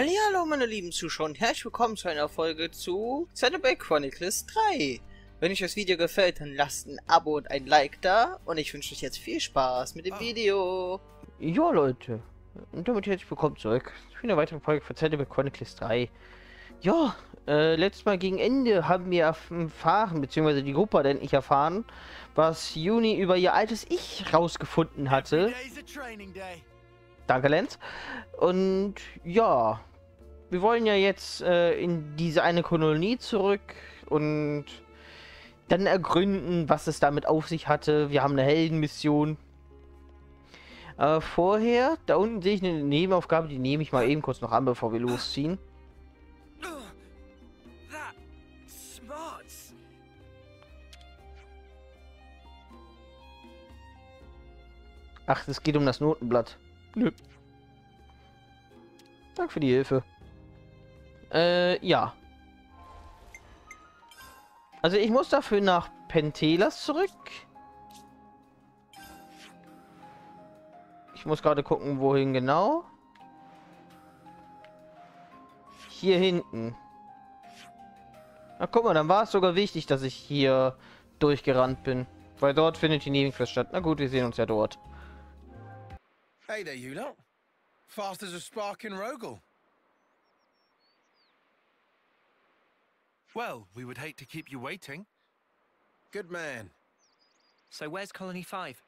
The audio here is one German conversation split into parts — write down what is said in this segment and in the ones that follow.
Hallo meine lieben Zuschauer und herzlich willkommen zu einer Folge zu Xenoblade Chronicles 3. Wenn euch das Video gefällt, dann lasst ein Abo und ein Like da und ich wünsche euch jetzt viel Spaß mit dem Ah. Video. Ja, Leute. Und damit herzlich willkommen zurück für eine weitere Folge von Xenoblade Chronicles 3. Ja, äh, letztes Mal gegen Ende haben wir erfahren, beziehungsweise die Gruppe hat endlich erfahren, was Juni über ihr altes Ich rausgefunden hatte. Danke, Lenz. Und ja, wir wollen ja jetzt äh, in diese eine Kolonie zurück und dann ergründen, was es damit auf sich hatte. Wir haben eine Heldenmission. Äh, vorher, da unten sehe ich eine Nebenaufgabe, die nehme ich mal eben kurz noch an, bevor wir losziehen. Ach, es geht um das Notenblatt. Nö. Danke für die Hilfe. Äh, ja. Also ich muss dafür nach Pentelas zurück. Ich muss gerade gucken, wohin genau. Hier hinten. Na guck mal, dann war es sogar wichtig, dass ich hier durchgerannt bin. Weil dort findet die Nebenquest statt. Na gut, wir sehen uns ja dort. Hey there, you lot. Fast as a spark in Rogel. Well, we would hate to keep you waiting. Good man. So where's Colony 5?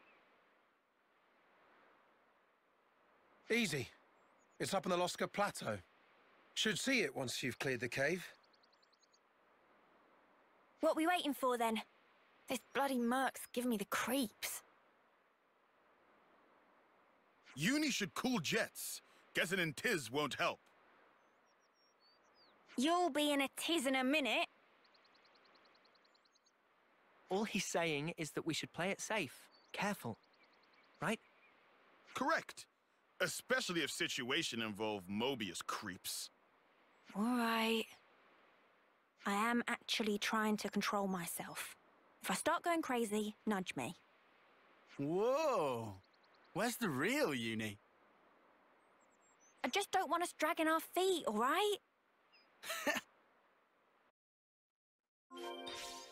Easy. It's up on the Loska Plateau. Should see it once you've cleared the cave. What we waiting for then? This bloody Merc's giving me the creeps. Uni should cool jets. Guessing and Tiz won't help. You'll be in a tiz in a minute. All he's saying is that we should play it safe, careful. Right? Correct. Especially if situation involve Mobius creeps. All right. I am actually trying to control myself. If I start going crazy, nudge me. Whoa! Where's the real Uni? I just don't want us dragging our feet, all right?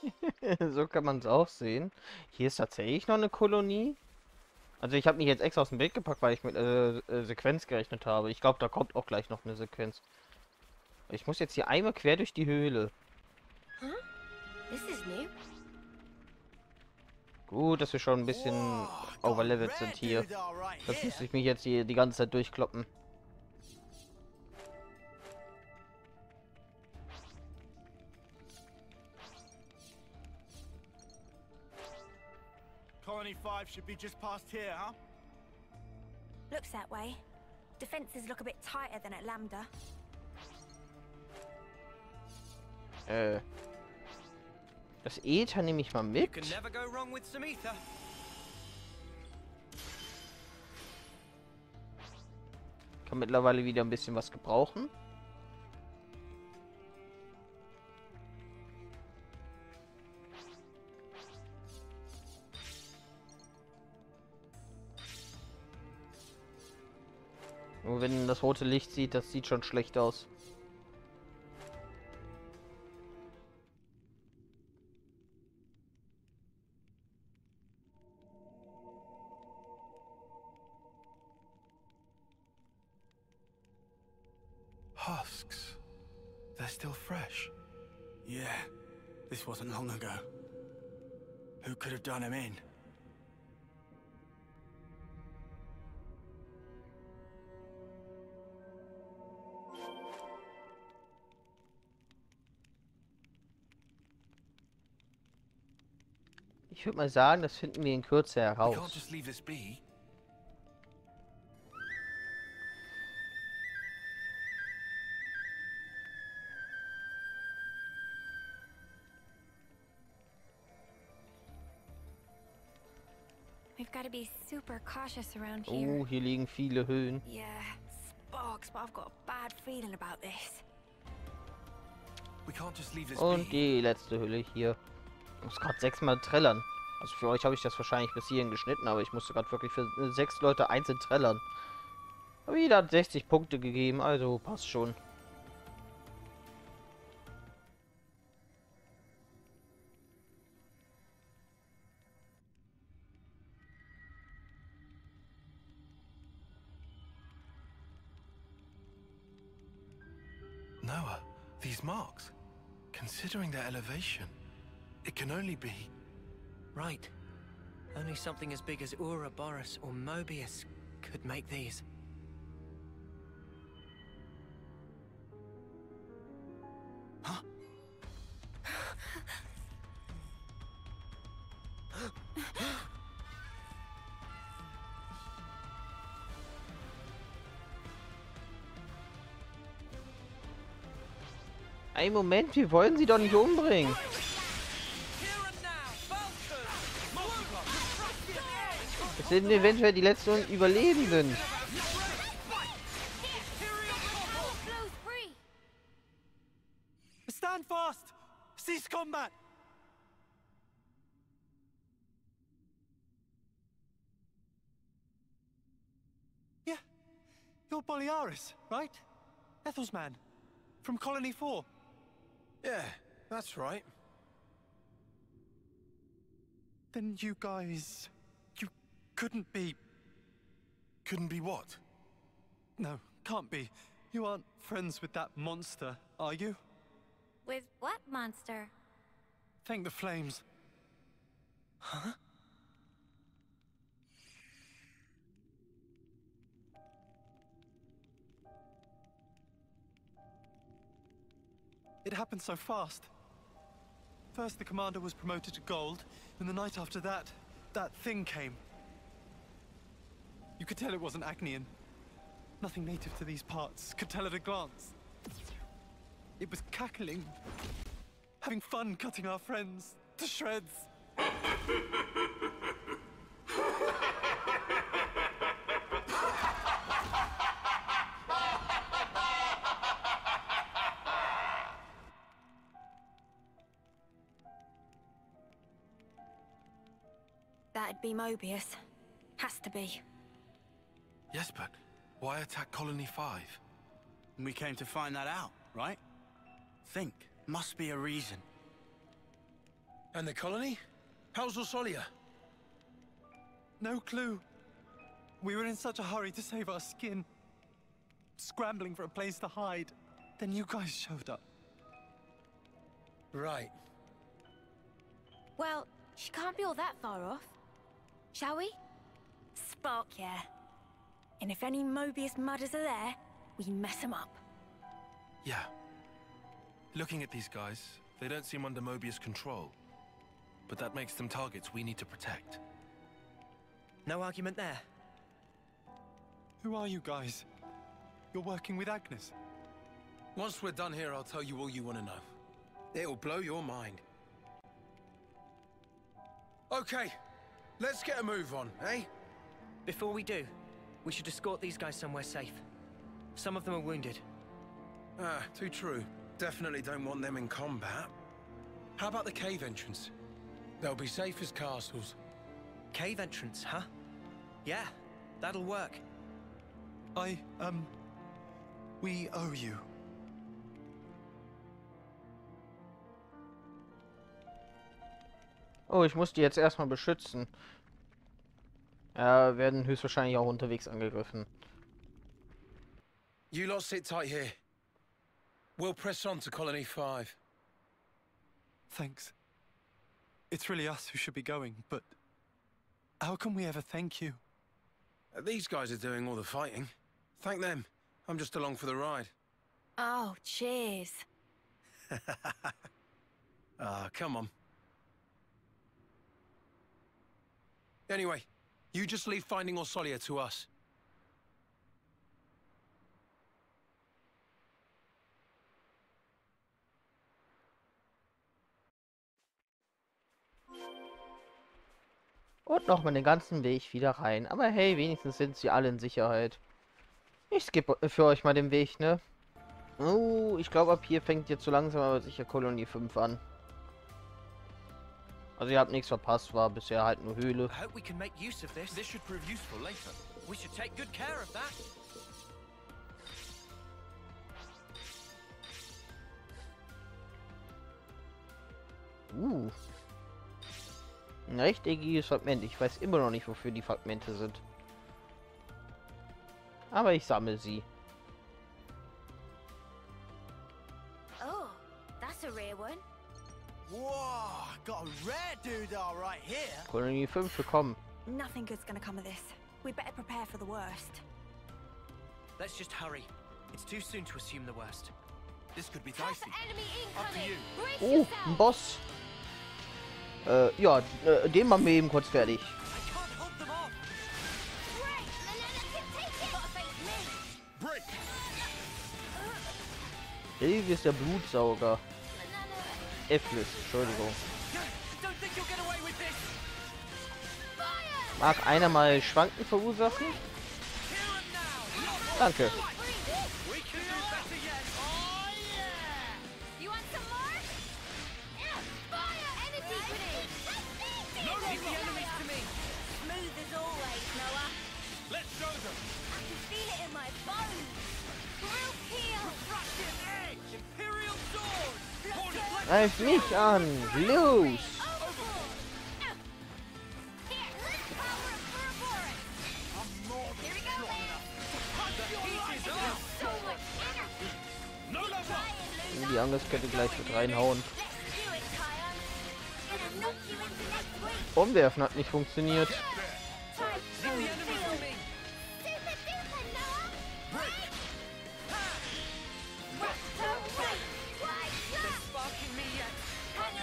so kann man es auch sehen. Hier ist tatsächlich noch eine Kolonie. Also ich habe mich jetzt extra aus dem Bild gepackt, weil ich mit äh, äh, Sequenz gerechnet habe. Ich glaube, da kommt auch gleich noch eine Sequenz. Ich muss jetzt hier einmal quer durch die Höhle. Gut, dass wir schon ein bisschen overlevelt sind hier. Das müsste ich mich jetzt hier die ganze Zeit durchkloppen. Colony 5 should be just past here, huh? Looks that way. Defenses look a bit tighter than at Lambda. Äh. Das Ether nehme ich mal You mit. can never go wrong with some ether. Kann mittlerweile wieder ein bisschen was gebrauchen. Wenn das rote Licht sieht, das sieht schon schlecht aus. Husks. They're still fresh. Yeah, this wasn't long ago. Who could have done him in? Ich würde mal sagen, das finden wir in Kürze heraus. just leave this be. We've got to be super cautious around here. Oh, hier liegen viele Höhen. Yeah, sparks, but I've got a bad feeling about this. We can't just leave this Und die letzte Hülle hier. Ich muss gerade sechsmal trällern. Also für euch habe ich das wahrscheinlich bis hierhin geschnitten, aber ich musste gerade wirklich für äh, sechs Leute einzeln trällern. Aber jeder hat 60 Punkte gegeben, also passt schon. Noah, these marks. Considering their elevation, it can only be. Right. Only something as big as Ouroboros or Mobius could make these. Huh? Ein Moment, wir wollen sie doch nicht umbringen. Sind eventuell die letzten Überlebenden. Stand fast! Cease combat! Yeah, you're Boliaris, right? Ethel's man, from Colony 4. Yeah, that's right. Then you guys... You couldn't be... Couldn't be what? No, can't be. You aren't friends with that monster, are you? With what monster? Thank the flames. Huh? It happened so fast. First, the commander was promoted to gold, and the night after that, that thing came. You could tell it wasn't Agnian. Nothing native to these parts. Could tell at a glance. It was cackling, having fun cutting our friends to shreds. That'd be Mobius. Has to be. Yes, but why attack Colony 5? We came to find that out, right? Think. Must be a reason. And the colony? How's Orsolia? No clue. We were in such a hurry to save our skin. Scrambling for a place to hide. Then you guys showed up. Right. Well, she can't be all that far off. Shall we? Spark, yeah. And if any Mobius mudders are there, we mess them up. Yeah. Looking at these guys, they don't seem under Mobius control. But that makes them targets we need to protect. No argument there. Who are you guys? You're working with Agnes. Once we're done here, I'll tell you all you want to know. It'll blow your mind. Okay, let's get a move on, eh? Before we do, we should escort these guys somewhere safe. Some of them are wounded. Ah, too true. Definitely don't want them in combat. How about the cave entrance? They'll be safe as castles. Cave entrance, huh? Yeah, that'll work. I, um... We owe you. Oh, ich muss die jetzt erstmal beschützen. Ja, werden höchstwahrscheinlich auch unterwegs angegriffen. You lot sit tight here. We'll press on to Colony 5. Thanks. It's really us who should be going, but... How can we ever thank you? These guys are doing all the fighting. Thank them. I'm just along for the ride. Oh, cheers. Ah, come on. Anyway, you just leave finding Orsolia to us. Und nochmal den ganzen Weg wieder rein. Aber hey, wenigstens sind sie alle in Sicherheit. Ich skippe für euch mal den Weg, ne? Oh, ich glaube, ab hier fängt jetzt so langsam aber sicher Kolonie 5 an. Also ihr habt nichts verpasst, war bisher halt nur Höhle. Uh. Ein rechteckiges Fragment. Ich weiß immer noch nicht, wofür die Fragmente sind. Aber ich sammle sie. Got a rare doodah right here. Kolonie 5 bekommen. Nothing good's gonna come of this. We better prepare for the worst. Let's just hurry. It's too soon to assume the worst. This could be dicey. enemy Up to you. Oh, ein Boss. Äh, ja, äh, den machen wir eben kurz fertig. I can't hold them off. Break! Hilfe ist der Blutsauger. Efflis, Entschuldigung. Mag einer mal Schwanken verursachen? Danke. We can do better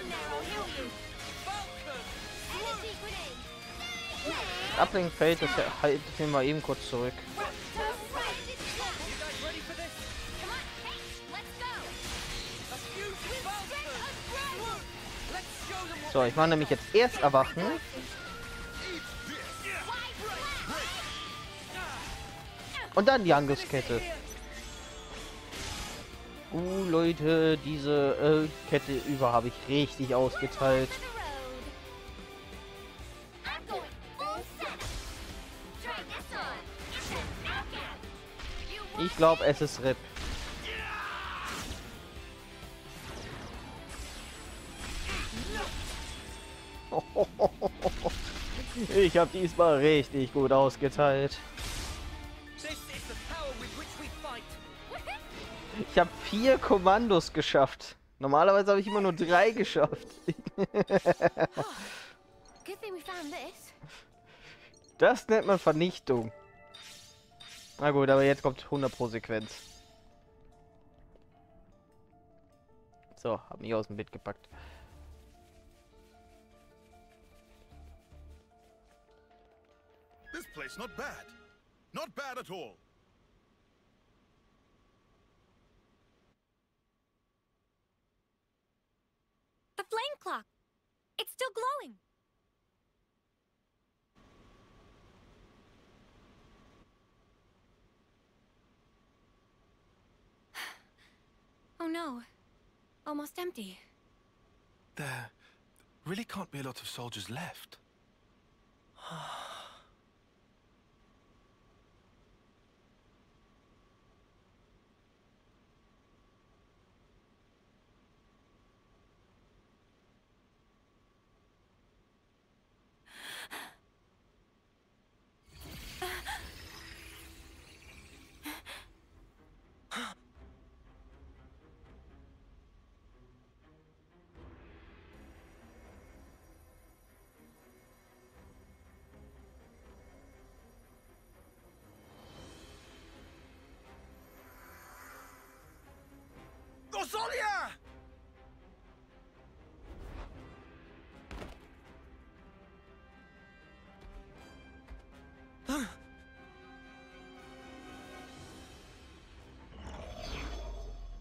in there, I'll heal you! Falcon. Energy grenade! Ablenkfeld, das halte ich mal eben kurz zurück. So, ich mache nämlich jetzt erst erwachen. Und dann die Angriffskette. Uh, Leute, diese äh, Kette über habe ich richtig ausgeteilt. Ich glaube, es ist RIP. Ich habe diesmal richtig gut ausgeteilt. Ich habe vier Kommandos geschafft. Normalerweise habe ich immer nur drei geschafft. Das nennt man Vernichtung. Na gut, aber jetzt kommt 100 pro Sequenz. So, hab mich aus dem Bett gepackt. Place not bad. Not bad at all. The flame clock. It's still glowing. oh no. Almost empty. There really can't be a lot of soldiers left. Rosalia!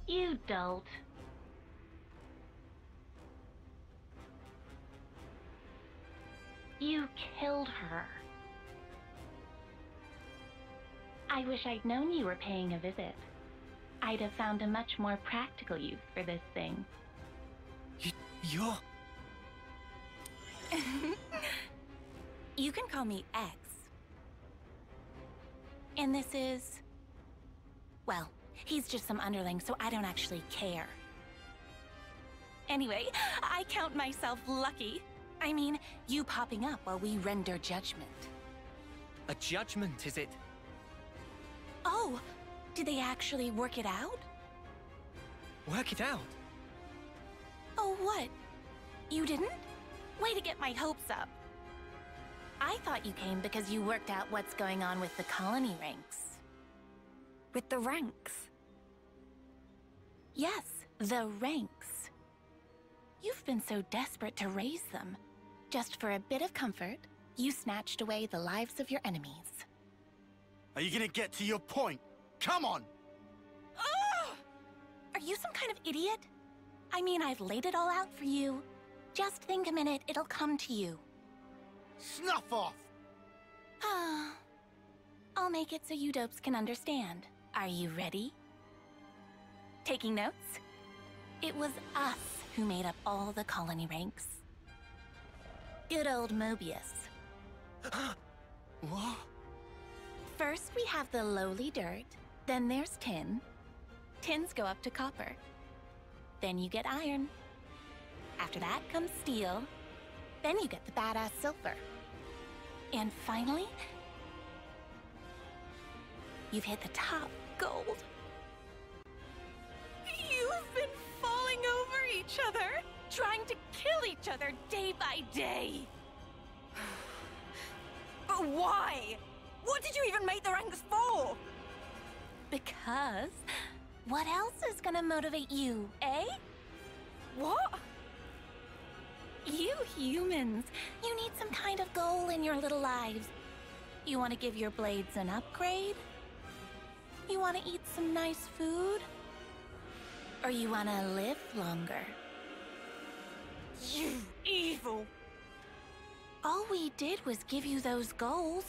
You dolt. You killed her. I wish I'd known you were paying a visit. I'd have found a much more practical use for this thing. You, you're... You can call me X. And this is. Well, he's just some underling, so I don't actually care. Anyway, I count myself lucky. I mean, you popping up while we render judgment. A judgment, is it? Oh, did they actually work it out? Work it out. Oh, what? You didn't? Way to get my hopes up. I thought you came because you worked out what's going on with the colony ranks. With the ranks? Yes, the ranks. You've been so desperate to raise them. Just for a bit of comfort, you snatched away the lives of your enemies. Are you gonna get to your point? Come on! Ugh! Are you some kind of idiot? I mean, I've laid it all out for you. Just think a minute, it'll come to you. Snuff off! Ah. I'll make it so you dopes can understand. Are you ready? Taking notes? It was us who made up all the colony ranks. Good old Mobius. What? First, we have the lowly dirt, then there's tin. Tins go up to copper. Then you get iron. After that comes steel. Then you get the badass silver. And finally, you've hit the top gold. You've been falling over each other, trying to kill each other day by day. But why? What did you even make the ranks for? Because what else is gonna motivate you, eh? What? You humans, you need some kind of goal in your little lives. You want to give your blades an upgrade? You want to eat some nice food? Or you want to live longer? You evil! All we did was give you those goals.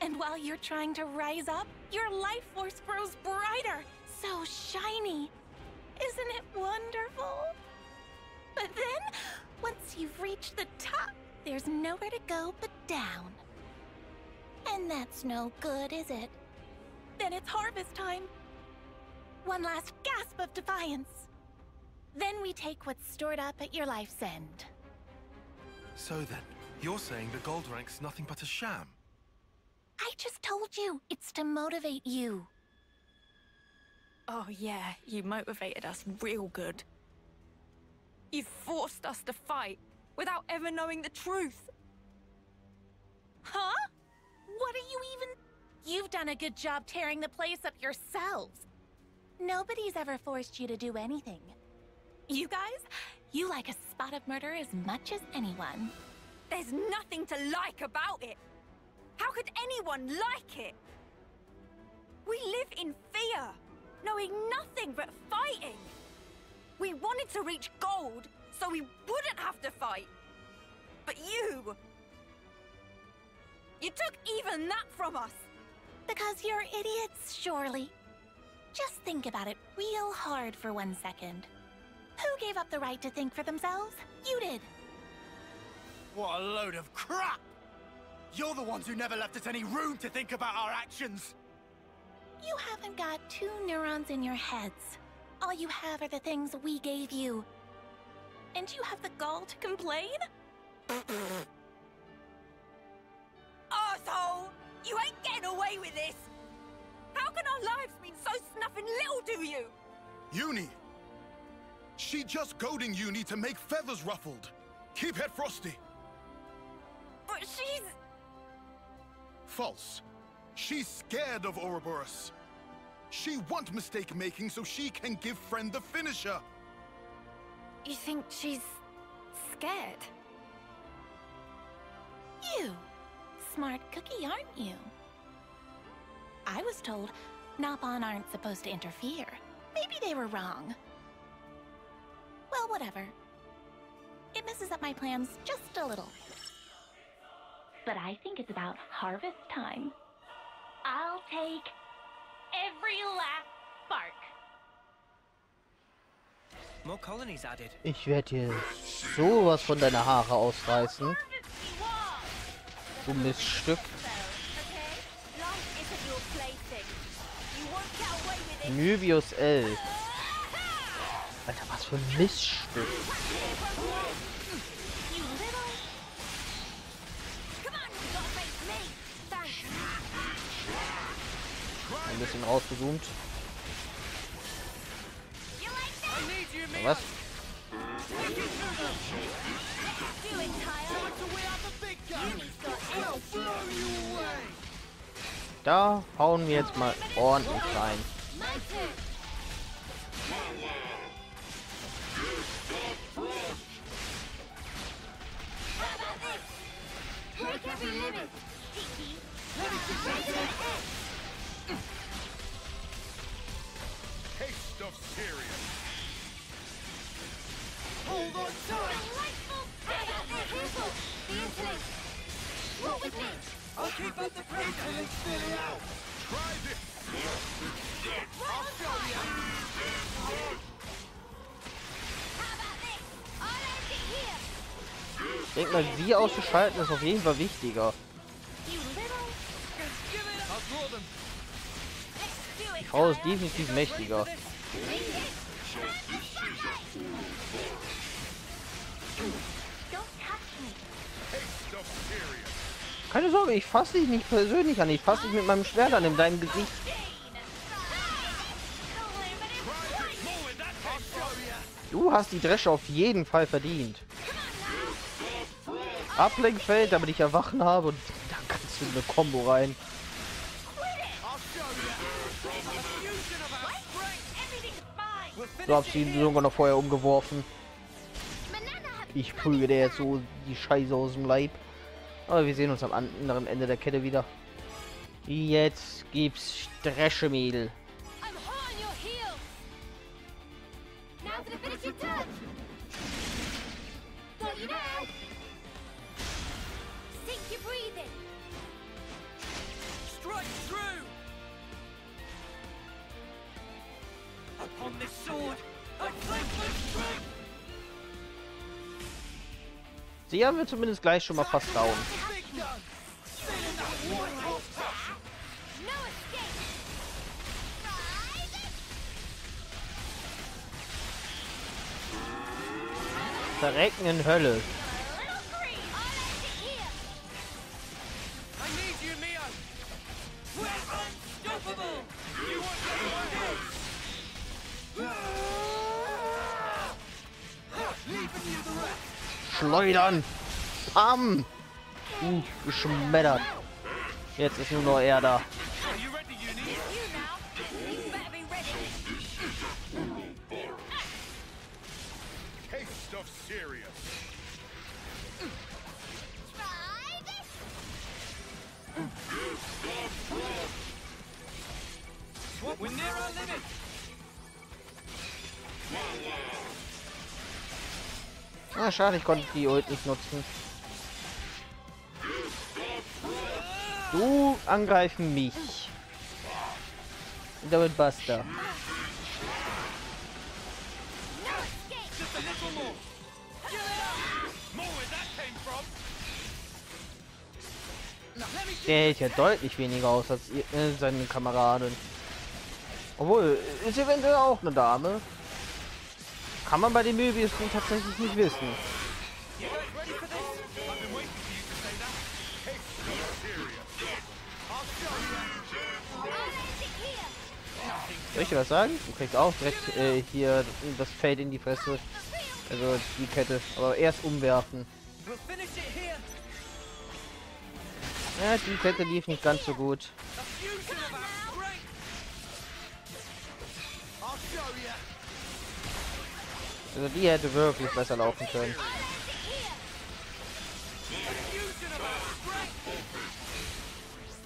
And while you're trying to rise up, your life force grows brighter, so shiny. Isn't it wonderful? But then, once you've reached the top, there's nowhere to go but down. And that's no good, is it? Then it's harvest time. One last gasp of defiance. Then we take what's stored up at your life's end. So then, you're saying the gold rank's nothing but a sham? I just told you, it's to motivate you. Oh yeah, you motivated us real good. You forced us to fight without ever knowing the truth. Huh? What are you even... You've done a good job tearing the place up yourselves. Nobody's ever forced you to do anything. You guys, you like a spot of murder as much as anyone. There's nothing to like about it. How could anyone like it? We live in fear, knowing nothing but fighting. We wanted to reach gold so we wouldn't have to fight. But you... You took even that from us. Because you're idiots, surely. Just think about it real hard for one second. Who gave up the right to think for themselves? You did. What a load of crap! You're the ones who never left us any room to think about our actions! You haven't got two neurons in your heads. All you have are the things we gave you. And you have the gall to complain? Arsehole! You ain't getting away with this! How can our lives mean so snuffing little to you? Uni! She just goading Uni to make feathers ruffled. Keep head frosty. But she's... False. She's scared of Ouroboros. She want mistake making so she can give friend the finisher. You think she's scared? You. Smart cookie, aren't you? I was told Nopon aren't supposed to interfere. Maybe they were wrong. Well, whatever. It messes up my plans just a little. But I think it's about harvest time. I'll take every last spark. More colonies added. Ich werde dir sowas von deine Haare ausreißen. Du Miststück. Möbius L. Alter, was für ein Miststück. Blow you away. Da hauen wir jetzt mal ordentlich rein. Syria. Hold on tight. Delightful. How about this? Careful. The intellect. Roll with me. I'll keep up the pressure fill it out. Try this. Right. How about? I'll end it here. Ich denke mal, sie auszuschalten ist auf jeden Fall wichtiger. You. Die Frau ist definitiv mächtiger. Keine Sorge, ich fasse dich nicht persönlich an. Ich fasse dich mit meinem Schwert an in deinem Gesicht. Du hast die Dresche auf jeden Fall verdient. Ablenkfeld, damit ich erwachen habe und dann kannst du eine Combo rein. So hab sie sogar noch vorher umgeworfen. Ich prüge dir jetzt so die Scheiße aus dem Leib. Aber wir sehen uns am anderen Ende der Kette wieder. Jetzt gibt's Dreschemehl. I'm Sie haben wir zumindest gleich schon mal fast down. Verrecken in Hölle. Schleudern! Bam! Gut geschmettert. Jetzt ist nur noch er da. Schade, ich konnte die Ult nicht nutzen. Du angreifen mich. Und damit basta. Der hält ja deutlich weniger aus als ihr, äh, seine Kameraden. Obwohl, ist eventuell auch eine Dame. Kann man bei den Möbius tatsächlich nicht wissen. Soll ich dir was sagen? Du kriegst auch direkt äh, hier das Feld in die Fresse. Also die Kette. Aber erst umwerfen. Ja, die Kette lief nicht ganz so gut. Also die hätte wirklich besser laufen können.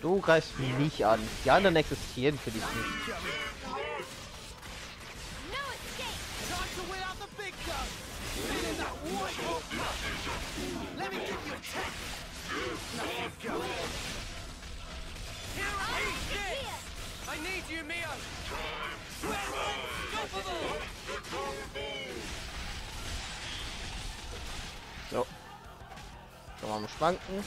Du greifst mich an. Die anderen existieren für dich nicht. No escape. Time to win mal am Schwanken.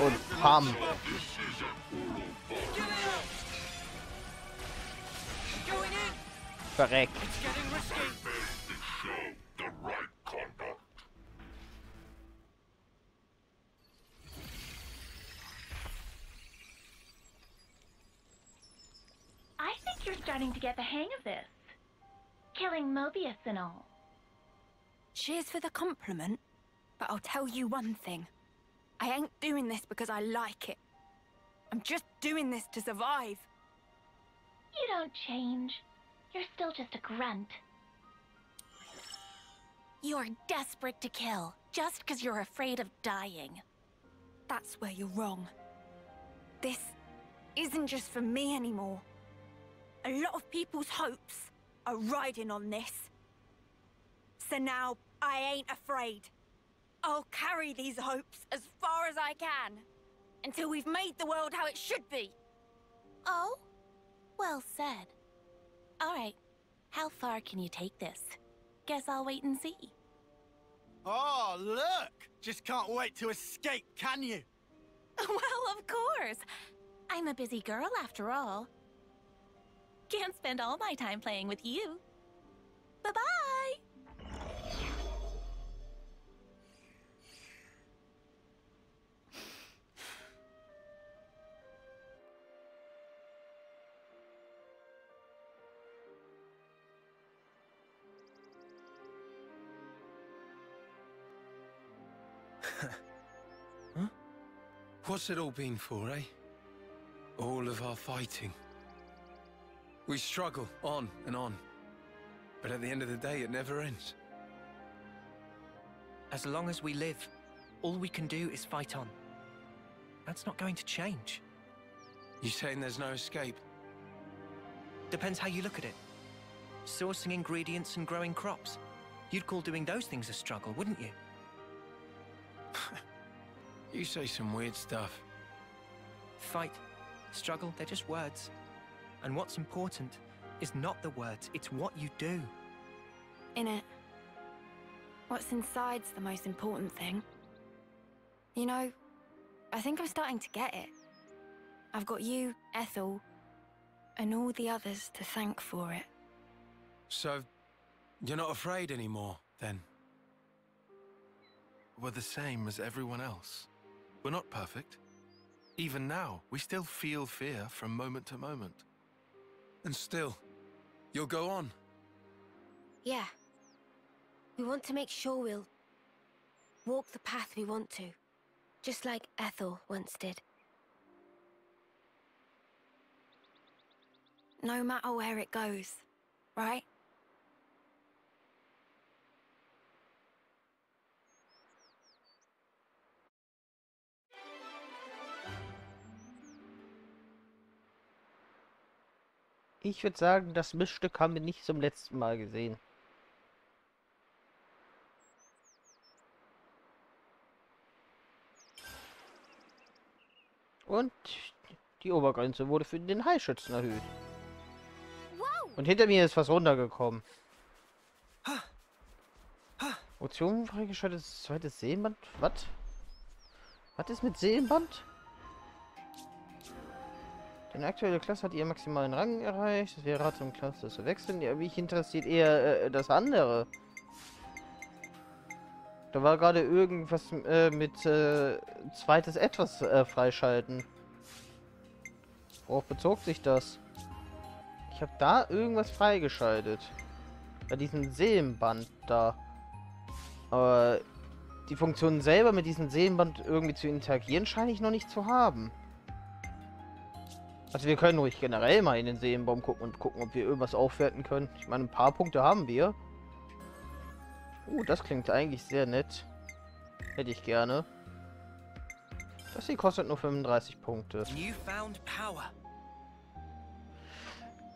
Und Pam. Verreckt. Starting to get the hang of this. Killing Mobius and all. Cheers for the compliment, but I'll tell you one thing. I ain't doing this because I like it. I'm just doing this to survive. You don't change. You're still just a grunt. You're desperate to kill, just because you're afraid of dying. That's where you're wrong. This isn't just for me anymore. A lot of people's hopes are riding on this. So now I ain't afraid. I'll carry these hopes as far as I can until we've made the world how it should be. Oh? Well said. Alright, how far can you take this? Guess I'll wait and see. Oh, look! Just can't wait to escape, can you? well, of course. I'm a busy girl after all. Can't spend all my time playing with you. Bye-bye! What's it all been for, eh? All of our fighting. We struggle on and on. But at the end of the day, it never ends. As long as we live, all we can do is fight on. That's not going to change. You saying there's no escape? Depends how you look at it. Sourcing ingredients and growing crops. You'd call doing those things a struggle, wouldn't you? You say some weird stuff. Fight, struggle, they're just words. And what's important is not the words, it's what you do. In it, what's inside's the most important thing. You know, I think I'm starting to get it. I've got you, Ethel, and all the others to thank for it. So, you're not afraid anymore, then? We're the same as everyone else. We're not perfect. Even now, we still feel fear from moment to moment. And still, you'll go on. Yeah. We want to make sure we'll walk the path we want to, just like Ethel once did. No matter where it goes, right? Ich würde sagen, das Mischstück haben wir nicht zum letzten Mal gesehen. Und die Obergrenze wurde für den Haischützen erhöht. Und hinter mir ist was runtergekommen. Option freigeschaltet, zweites Seelenband. Was? Was ist mit Seelenband? Deine aktuelle Klasse hat ihren maximalen Rang erreicht. Es wäre ratsam, Klasse zu wechseln. Ja, mich interessiert eher äh, das andere. Da war gerade irgendwas äh, mit äh, zweites Etwas äh, freischalten. Worauf bezog sich das? Ich habe da irgendwas freigeschaltet. Bei diesem Seelenband da. Aber die Funktion selber mit diesem Seelenband irgendwie zu interagieren, scheine ich noch nicht zu haben. Also wir können ruhig generell mal in den Seelenbaum gucken und gucken, ob wir irgendwas aufwerten können. Ich meine, ein paar Punkte haben wir. Uh, das klingt eigentlich sehr nett. Hätte ich gerne. Das hier kostet nur 35 Punkte.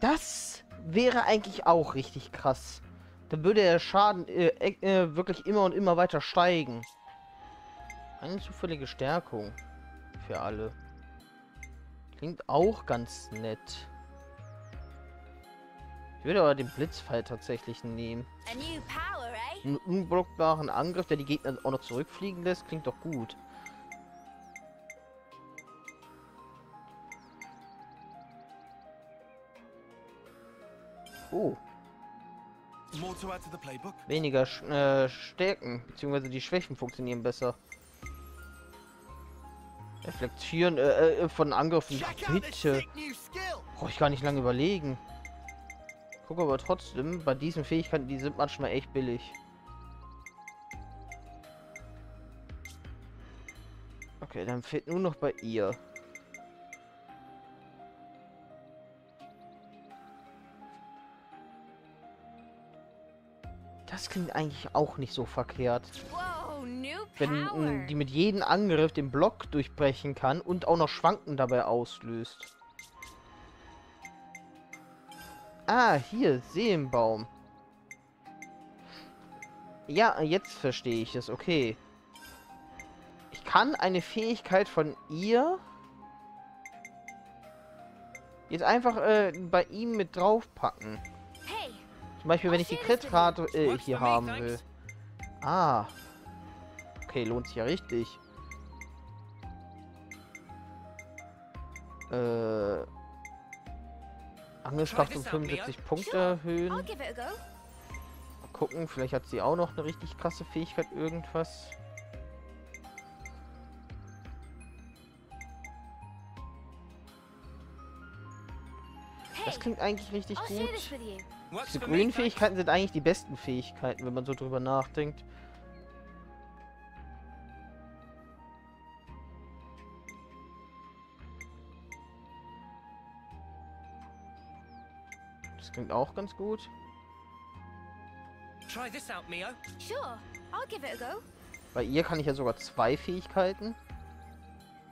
Das wäre eigentlich auch richtig krass. Dann würde der Schaden äh, äh, wirklich immer und immer weiter steigen. Eine zufällige Stärkung. Für alle. Klingt auch ganz nett. Ich würde aber den Blitzfall tatsächlich nehmen. Einen unblockbaren Angriff, der die Gegner auch noch zurückfliegen lässt, klingt doch gut. Oh. Weniger äh, Stärken, beziehungsweise die Schwächen funktionieren besser. Reflektieren äh, äh, von Angriffen. Bitte. Brauche ich gar nicht lange überlegen. Guck aber trotzdem, bei diesen Fähigkeiten, die sind manchmal echt billig. Okay, dann fehlt nur noch bei ihr. Das klingt eigentlich auch nicht so verkehrt. New Wenn die mit jedem Angriff den Block durchbrechen kann und auch noch Schwanken dabei auslöst. Ah, hier, Seelenbaum. Ja, jetzt verstehe ich es, okay. Ich kann eine Fähigkeit von ihr jetzt einfach äh, bei ihm mit draufpacken. Zum Beispiel, wenn ich die Kritrate äh, hier haben will. Ah. Okay, lohnt sich ja richtig. Äh. Angriffskraft um 75 Punkte erhöhen. Mal gucken, vielleicht hat sie auch noch eine richtig krasse Fähigkeit, irgendwas. Das klingt eigentlich richtig gut. Diese grünen. Fähigkeiten sind eigentlich die besten Fähigkeiten, wenn man so drüber nachdenkt. Das klingt auch ganz gut. Try this out, Mio. Sure, I'll give it a go. Bei ihr kann ich ja sogar zwei Fähigkeiten.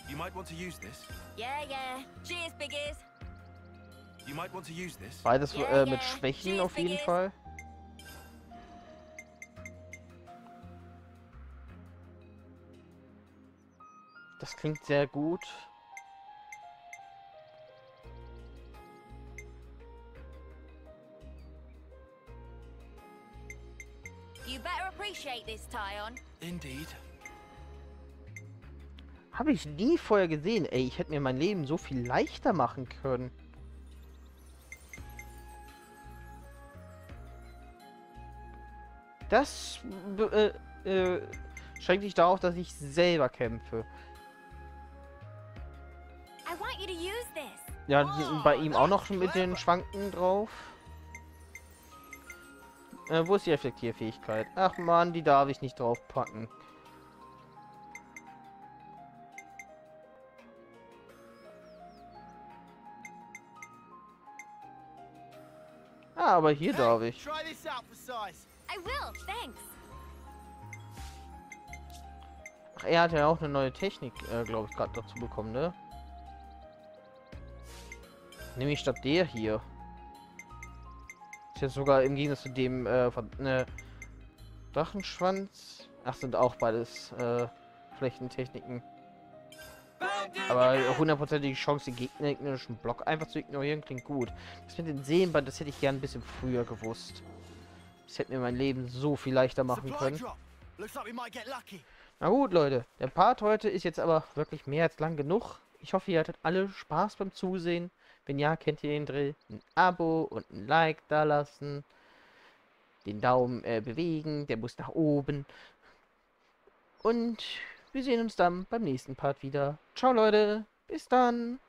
You might want to use this. yeah, yeah. Cheers, big ears. You might want to use this. Beides äh, ja. mit Schwächen Tschüss, auf jeden Biggies. Fall. Das klingt sehr gut. Appreciate this, Tyon. Indeed. Habe ich nie vorher gesehen. Ey, ich hätte mir mein Leben so viel leichter machen können. Das äh, äh, schränkt sich darauf, dass ich selber kämpfe. Ja, die- bei ihm auch noch mit den Schwanken drauf. Äh, wo ist die Reflektierfähigkeit? Ach man, die darf ich nicht draufpacken. Ah, aber hier darf ich. Try this out for size. I will, thanks. Ach, er hat ja auch eine neue Technik, äh, glaube ich, gerade dazu bekommen, ne? Nämlich statt der hier. Ist jetzt sogar im Gegensatz zu dem, äh, von, ne, Drachenschwanz. Ach, sind auch beides, äh, Flächentechniken. Aber hundertprozentige Chance, den gegnerischen Block einfach zu ignorieren, klingt gut. Das mit den Seenband, das hätte ich gern ein bisschen früher gewusst. Das hätte mir mein Leben so viel leichter machen können. Na gut, Leute. Der Part heute ist jetzt aber wirklich mehr als lang genug. Ich hoffe, ihr hattet alle Spaß beim Zusehen. Wenn ja, kennt ihr den Drill. Ein Abo und ein Like da lassen. Den Daumen äh, bewegen. Der muss nach oben. Und wir sehen uns dann beim nächsten Part wieder. Ciao, Leute. Bis dann.